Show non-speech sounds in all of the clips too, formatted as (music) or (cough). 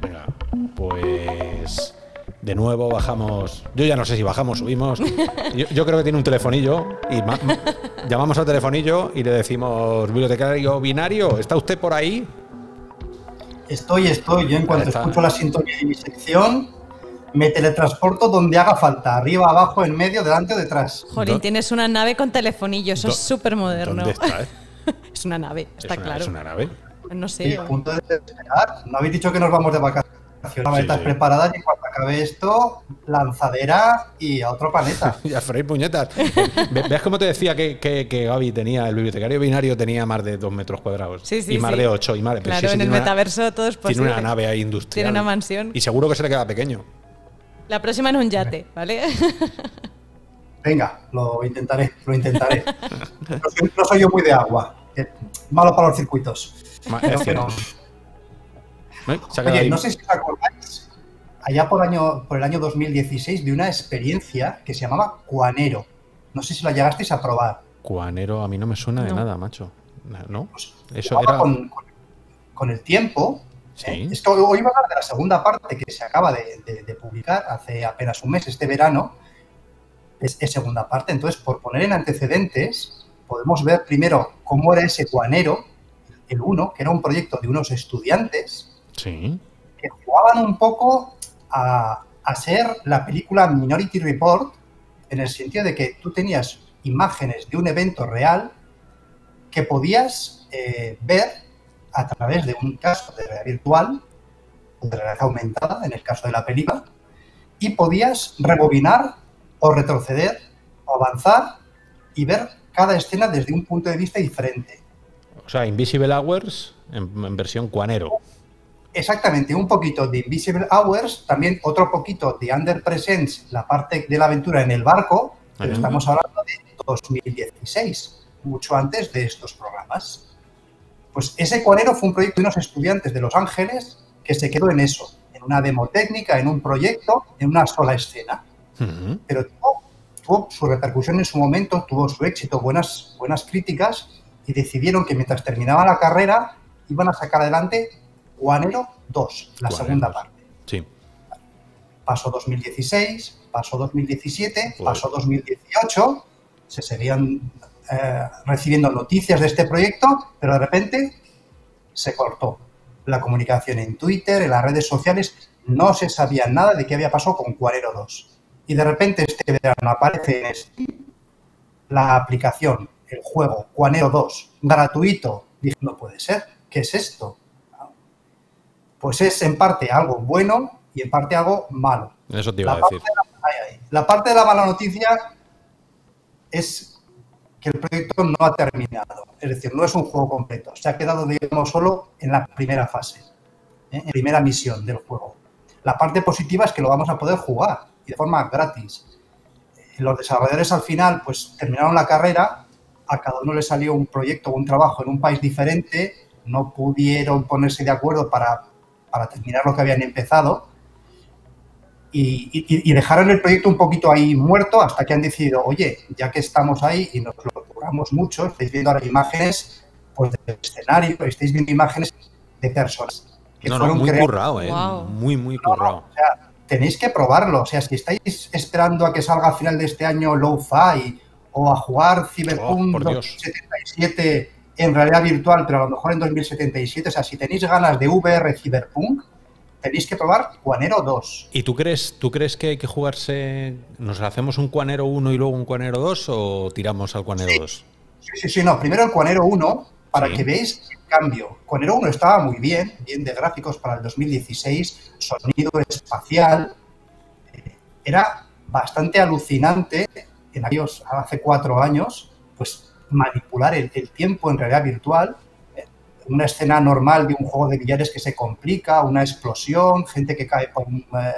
Venga, pues de nuevo bajamos. Yo ya no sé si bajamos, subimos. Yo, yo creo que tiene un telefonillo y ma- ma- llamamos al telefonillo y le decimos, bibliotecario binario, ¿está usted por ahí? Estoy, estoy. Yo en cuanto está. escucho la sintonía de mi sección, me teletransporto donde haga falta. Arriba, abajo, en medio, delante o detrás. Jolín, Do- tienes una nave con telefonillo, eso es súper moderno. ¿Dónde está? eh? (laughs) es una nave, está es, una, claro. es una nave. No Y sé. a punto de despegar. No habéis dicho que nos vamos de vacaciones. Sí. preparadas y en cuanto acabe esto, lanzadera y a otro planeta. (laughs) Y a freír puñetas. Ve- ¿Ves cómo te decía que, que, que Gaby tenía, el bibliotecario binario tenía más de dos metros cuadrados? Sí, sí, y más sí. de ocho. Y más de, Claro, en el tiene una- metaverso todo es Tiene posible. una nave ahí industrial. Tiene una mansión. Y seguro que se le queda pequeño. La próxima en un yate, ¿vale? Venga, lo intentaré, lo intentaré. (laughs) No soy, no soy yo muy de agua. Eh, Malo para los circuitos. Ma- Pero es que no. cierto. Se ha quedado Oye, no sé si os acordáis, allá por, año, por el año 2016, de una experiencia que se llamaba Cuanero. No sé si la llegasteis a probar. Cuanero a mí no me suena de No. nada, macho. ¿No? Pues, Eso era. Con, con- con el tiempo. Sí. ¿eh? Es que hoy voy a hablar de la segunda parte que se acaba de, de- de publicar hace apenas un mes, este verano. Es, es segunda parte. Entonces, por poner en antecedentes, podemos ver primero cómo era ese Cuanero, el 1, que era un proyecto de unos estudiantes Sí. que jugaban un poco a, a ser la película Minority Report, en el sentido de que tú tenías imágenes de un evento real que podías eh, ver a través de un caso de realidad virtual, o de realidad aumentada, en el caso de la película, y podías rebobinar o retroceder o avanzar y ver cada escena desde un punto de vista diferente. O sea, Invisible Hours en, en versión cuanero. Exactamente, un poquito de Invisible Hours, también otro poquito de Under Presence, la parte de la aventura en el barco, pero Ajá. estamos hablando de 2016, mucho antes de estos programas. Pues ese cuanero fue un proyecto de unos estudiantes de Los Ángeles que se quedó en eso, en una demo técnica, en un proyecto, en una sola escena. Pero tuvo, su repercusión en su momento, tuvo su éxito, buenas, buenas críticas, y decidieron que mientras terminaba la carrera iban a sacar adelante Guanero 2, la Cuanero segunda 2. parte. Sí. Pasó 2016, pasó 2017, Joder. pasó 2018, se seguían eh, recibiendo noticias de este proyecto, pero de repente se cortó la comunicación en Twitter, en las redes sociales, no se sabía nada de qué había pasado con Cuarero 2. Y de repente este verano aparece en Steam la aplicación, el juego Cuanero 2, gratuito. Dije, no puede ser, ¿qué es esto? Pues es en parte algo bueno y en parte algo malo. Eso te iba a La parte, decir. la. La parte de la mala noticia es que el proyecto no ha terminado. Es decir, no es un juego completo. Se ha quedado, digamos, solo en la primera fase, ¿eh? en primera misión del juego. La parte positiva es que lo vamos a poder jugar y de forma gratis. Los desarrolladores al final, pues terminaron la carrera, a cada uno le salió un proyecto o un trabajo en un país diferente, no pudieron ponerse de acuerdo para, para terminar lo que habían empezado y, y- y dejaron el proyecto un poquito ahí muerto hasta que han decidido, oye, ya que estamos ahí y nos lo curamos mucho, estáis viendo ahora imágenes pues, del escenario, estáis viendo imágenes de personas que No, no, fueron muy creadas. currado, ¿eh? Wow. Muy, muy No, no, currado. o sea, tenéis que probarlo. O sea, si estáis esperando a que salga a final de este año Low-Fi o a jugar Cyberpunk Oh, por Dios. 2077 en realidad virtual, pero a lo mejor en 2077, o sea, si tenéis ganas de VR Cyberpunk, tenéis que probar Cuanero 2. ¿Y tú crees, tú crees que hay que jugarse? ¿Nos hacemos un cuanero 1 y luego un cuanero 2 o tiramos al cuanero 2? Sí, sí, sí, no. Primero el Cuanero 1, para Sí. que veáis el cambio. Cuanero 1 estaba muy bien, bien de gráficos para el 2016, sonido espacial. eh, Era bastante alucinante en aquellos, hace cuatro años, pues manipular el, el tiempo en realidad virtual. eh, Una escena normal de un juego de billares que se complica, una explosión, gente que cae por, un, eh,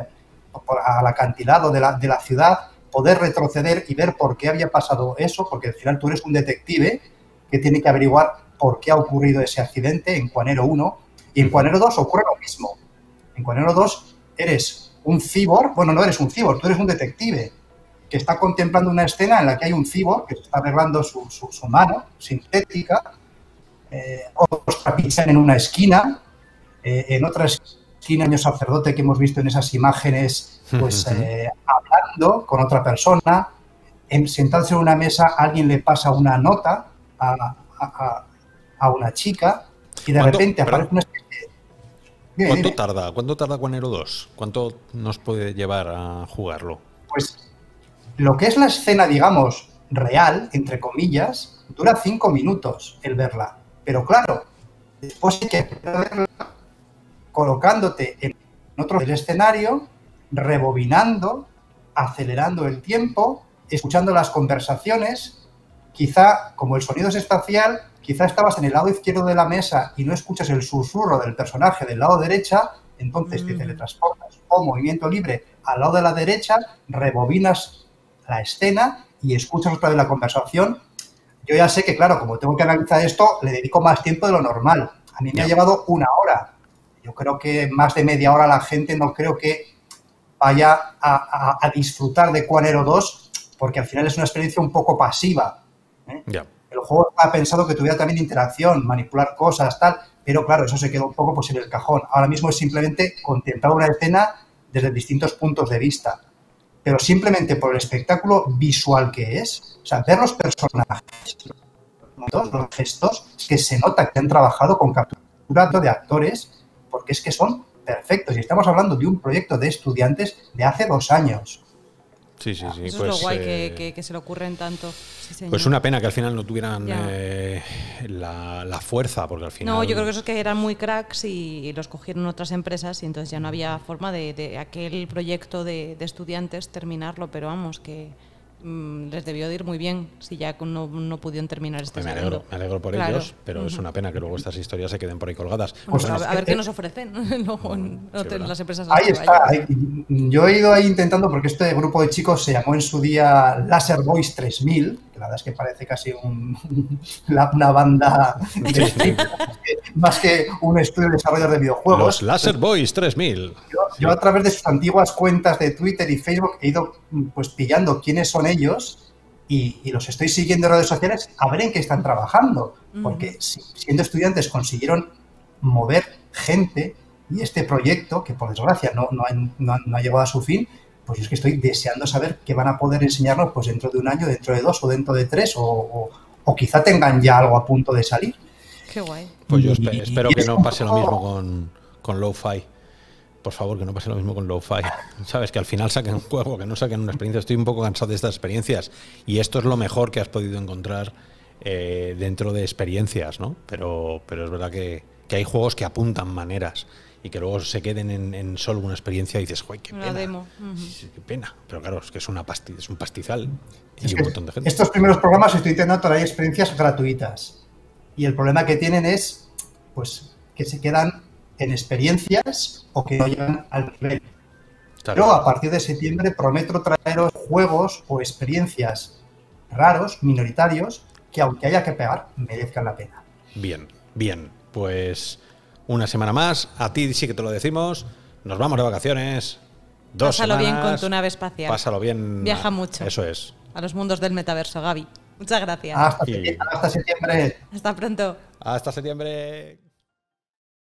por- al acantilado de la, de la ciudad, poder retroceder y ver por qué había pasado eso, porque al final tú eres un detective que tiene que averiguar por qué ha ocurrido ese accidente en Cuanero 1 y en Cuanero 2 ocurre lo mismo. En Cuanero 2 eres un cibor, bueno, no eres un cibor, tú eres un detective que está contemplando una escena en la que hay un cibor que está arreglando su, su- su mano sintética, eh, otros trapichan en una esquina, eh, en otra es- esquina, año sacerdote que hemos visto en esas imágenes, pues eh, hablando con otra persona, en, sentarse en una mesa, alguien le pasa una nota a, a- a una chica y de ¿Cuánto- repente aparece una especie Dime, ¿Cuánto dime. tarda? ¿Cuánto tarda Quanero 2? ¿Cuánto nos puede llevar a jugarlo? Pues lo que es la escena, digamos, real, entre comillas, dura cinco minutos el verla. Pero claro, después hay que verla colocándote en otro del escenario, rebobinando, acelerando el tiempo, escuchando las conversaciones. Quizá, como el sonido es espacial, quizá estabas en el lado izquierdo de la mesa y no escuchas el susurro del personaje del lado derecha, entonces te Mm. teletransportas o movimiento libre al lado de la derecha, rebobinas la escena y escuchas otra vez la conversación. Yo ya sé que, claro, como tengo que analizar esto, le dedico más tiempo de lo normal. A mí me ha llevado una hora. Yo creo que más de media hora la gente no creo que vaya a, a- a disfrutar de Quanero 2, porque al final es una experiencia un poco pasiva. ¿eh? Ya. El juego ha pensado que tuviera también interacción, manipular cosas, tal, pero claro, eso se quedó un poco pues, en el cajón. Ahora mismo es simplemente contemplar una escena desde distintos puntos de vista. Pero simplemente por el espectáculo visual que es, o sea, ver los personajes, los gestos, es que se nota que han trabajado con captura de actores, porque es que son perfectos. Y estamos hablando de un proyecto de estudiantes de hace dos años. Sí, sí, sí. Eso pues, es lo guay eh, que, que- que se le ocurren tanto. Sí. Pues una pena que al final no tuvieran eh, la, la fuerza, porque al final. No, yo creo que eso es que eran muy cracks y, y los cogieron otras empresas y entonces ya no había forma de, de aquel proyecto de, de estudiantes terminarlo, pero vamos, que mm, les debió de ir muy bien si ya no, no pudieron terminar este Pues me alegro, me alegro por Claro. ellos, pero es una pena que luego estas historias se queden por ahí colgadas. Pues Bueno, a, a ver eh, qué nos ofrecen (laughs) luego en sí, hotel- ¿verdad? las empresas. Ahí está. ahí- yo he ido ahí intentando, porque este grupo de chicos se llamó en su día Laser Boys 3000, que la verdad es que parece casi un- (laughs) la- una banda de stream, más que un estudio de desarrollo de videojuegos. Los Laser Boys 3000. Yo, yo a través de sus antiguas cuentas de Twitter y Facebook he ido mm, pues pillando quiénes son ellos y, y los estoy siguiendo en redes sociales a ver en qué están trabajando. Porque si- siendo estudiantes consiguieron mover gente y este proyecto, que por desgracia no, no, ha, no no ha llegado a su fin, pues yo es que estoy deseando saber qué van a poder enseñarnos pues dentro de un año, dentro de dos o dentro de tres o, o- o quizá tengan ya algo a punto de salir. Qué guay. Pues yo espero y que no pase lo mismo con, con Lo-Fi. Por favor, que no pase lo mismo con Lo-Fi. Sabes, que al final saquen un juego, que no saquen una experiencia. Estoy un poco cansado de estas experiencias. Y esto es lo mejor que has podido encontrar eh, dentro de experiencias, ¿no? Pero, pero es verdad que, que hay juegos que apuntan maneras y que luego se queden en, en solo una experiencia y dices, ¡guay, qué Una pena! demo. Qué pena. Pero claro, es que es, una pasti- es un pastizal y Es un montón de gente. Estos primeros programas estoy intentando traer experiencias gratuitas. Y el problema que tienen es pues que se quedan en experiencias o que no llegan al nivel. Claro. Yo a partir de septiembre prometo traeros juegos o experiencias raros, minoritarios, que aunque haya que pegar, merezcan la pena. Bien, bien. Pues una semana más. A ti sí que te lo decimos. Nos vamos de vacaciones. Dos Pásalo bien con tu nave espacial. Pásalo bien. Viaja mucho. Eso es. A los mundos del metaverso, Gaby. Muchas gracias. Hasta, Y- hasta septiembre. Hasta pronto. Hasta septiembre.